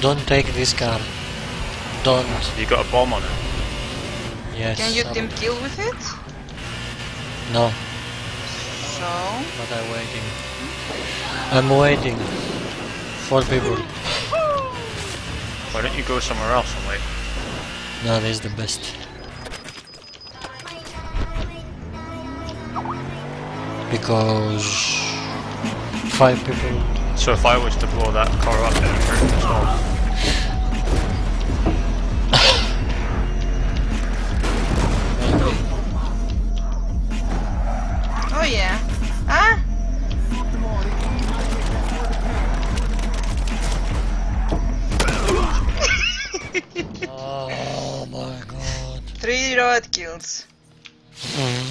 Don't take this car. Don't. You got a bomb on it. Yes. Can you I'm- team kill with it? No, So but I'm waiting. I'm waiting. Four people. Why don't you go somewhere else and wait? No, this is the best. Because five people. So if I was to blow that car up, it would hurt as well. Oh yeah. Ah! Oh my god. Three road kills. Mm.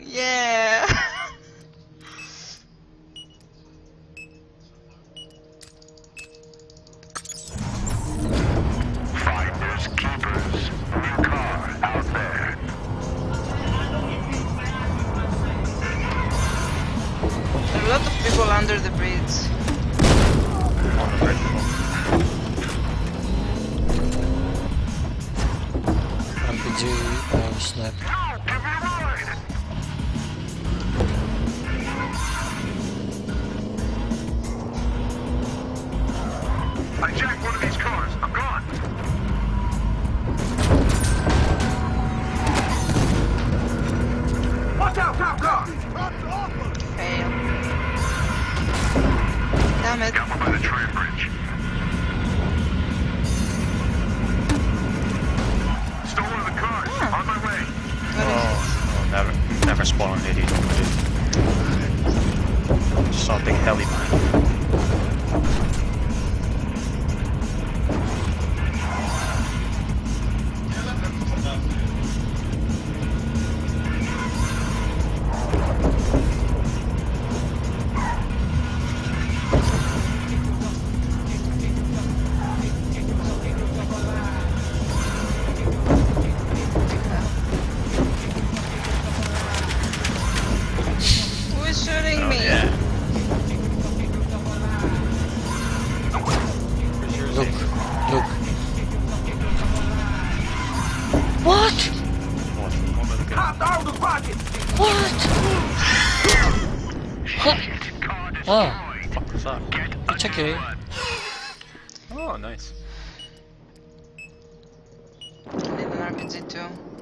Yeah. under the bridge. On the bridge. RPG or um, sniper. Now, give me a ride. I jacked one of these cars. Worry. Just look. What? What? What was the? What? Huh? Ah, What was that? it's okay. Oh, nice. I need an RPG too.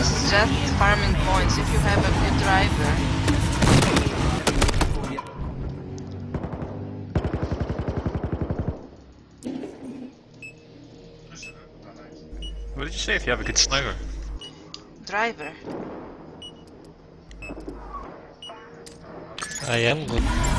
This is just farming points if you have a good driver. What did you say if you have a good sniper? Driver. I am good.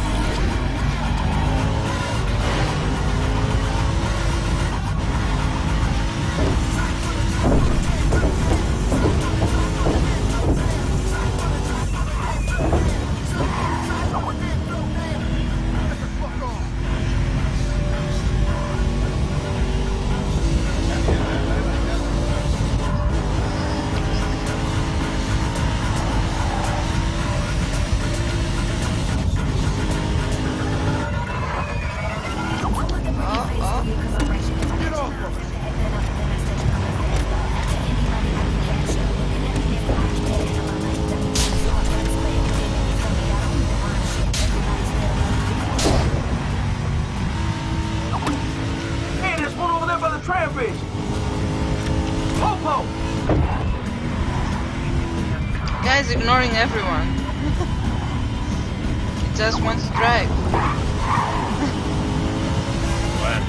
Ignoring everyone. he just wants to drive. When?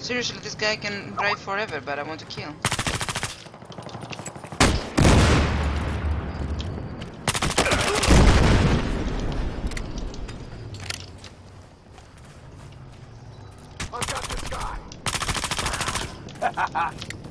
Seriously, this guy can drive forever, but I want to kill. I've got this guy.